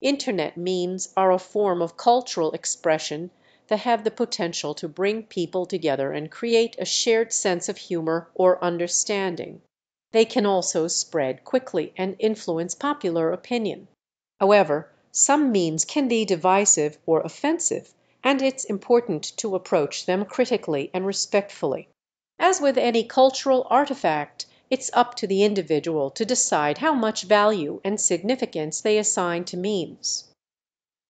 Internet memes are a form of cultural expression that have the potential to bring people together and create a shared sense of humor or understanding. They can also spread quickly and influence popular opinion. However, some memes can be divisive or offensive, and it's important to approach them critically and respectfully. As with any cultural artifact, it's up to the individual to decide how much value and significance they assign to memes.